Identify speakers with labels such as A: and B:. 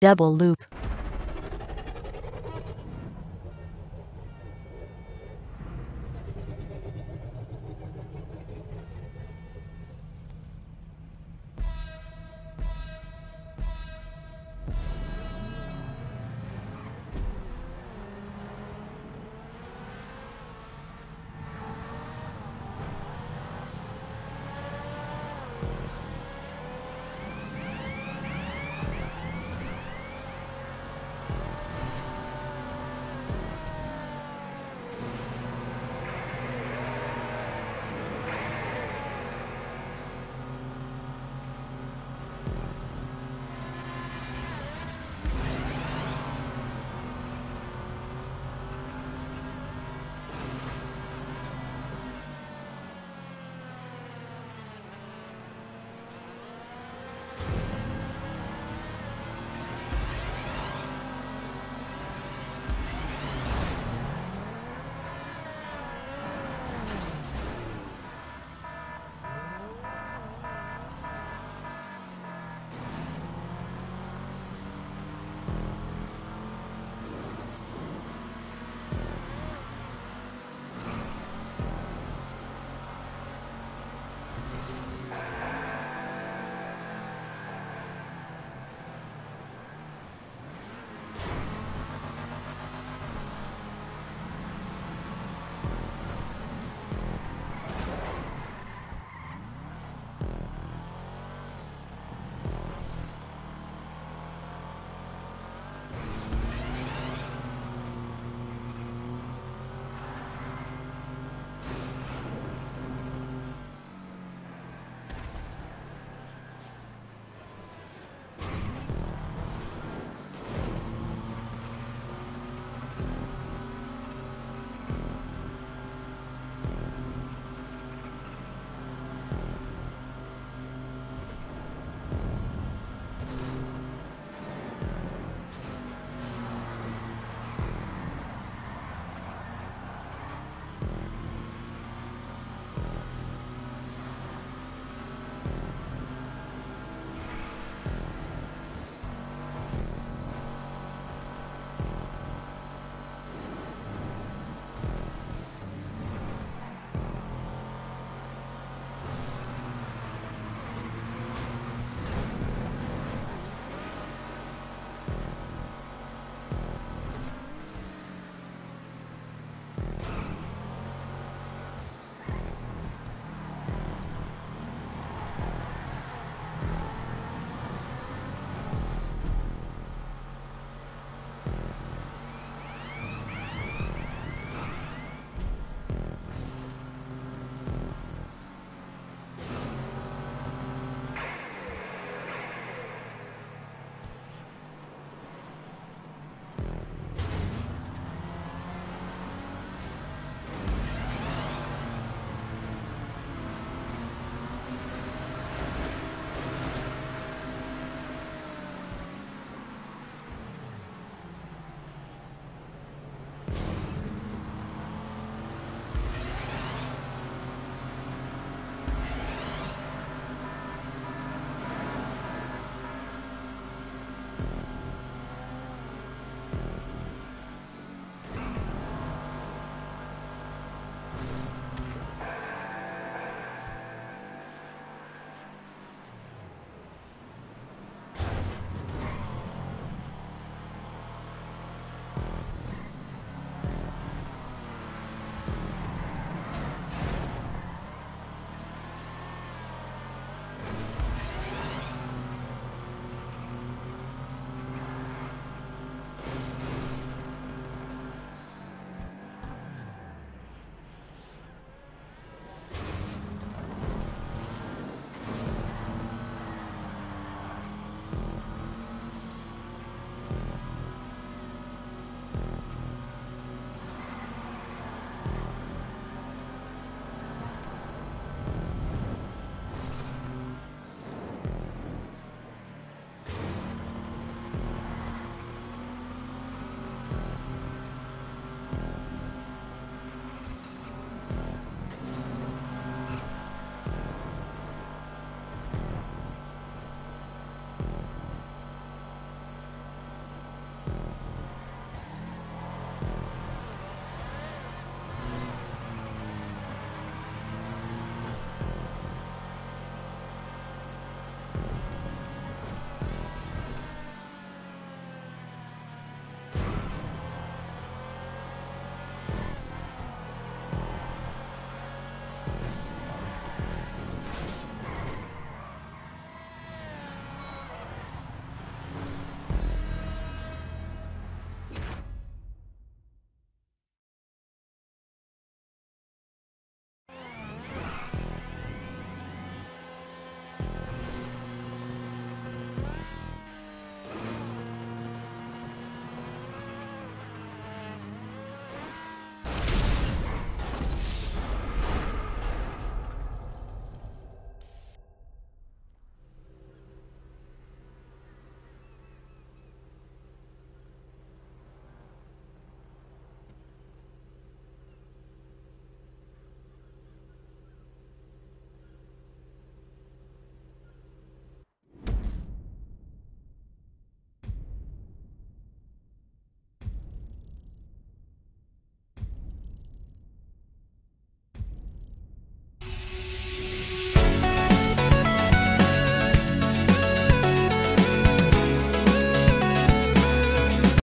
A: double loop.